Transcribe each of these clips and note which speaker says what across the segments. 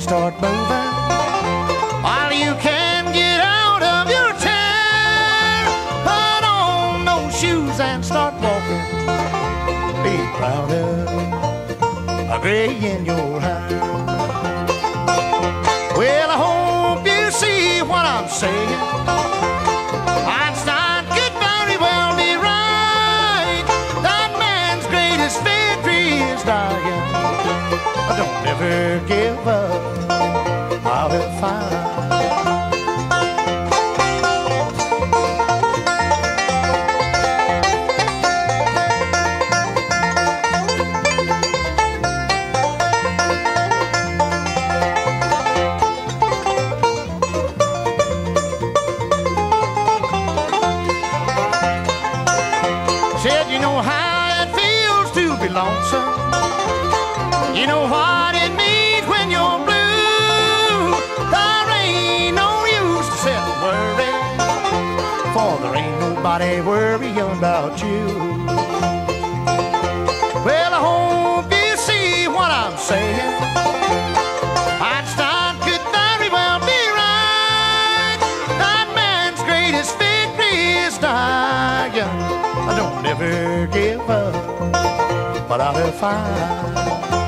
Speaker 1: start moving. While you can get out of your chair, put on those shoes and start walking. Be proud of a gray in your hair. Well, I hope you see what I'm saying. Einstein could very well be right. That man's greatest victory is dying. Don't ever. Said you know how it feels to be lonesome. You know what it means nobody worrying about you. Well, I hope you see what I'm saying. Einstein could very well be right. That man's greatest is dying. I don't ever give up, but I will find.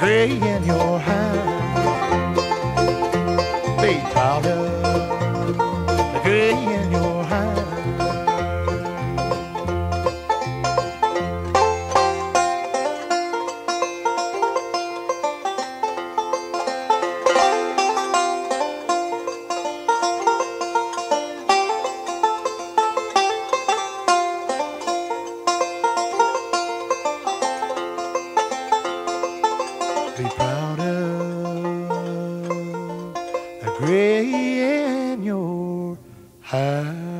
Speaker 1: Gray in your hair. be proud of the gray in your heart.